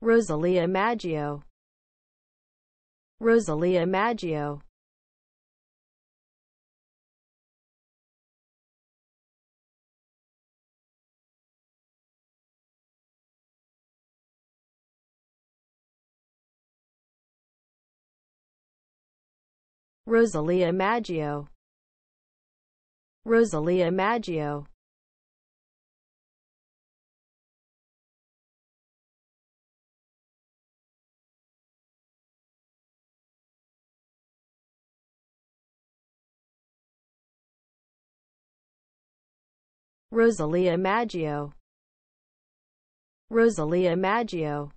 Rosalia Maggio. Rosalia Maggio. Rosalia Maggio. Rosalia Maggio Rosalia Maggio. Rosalia Maggio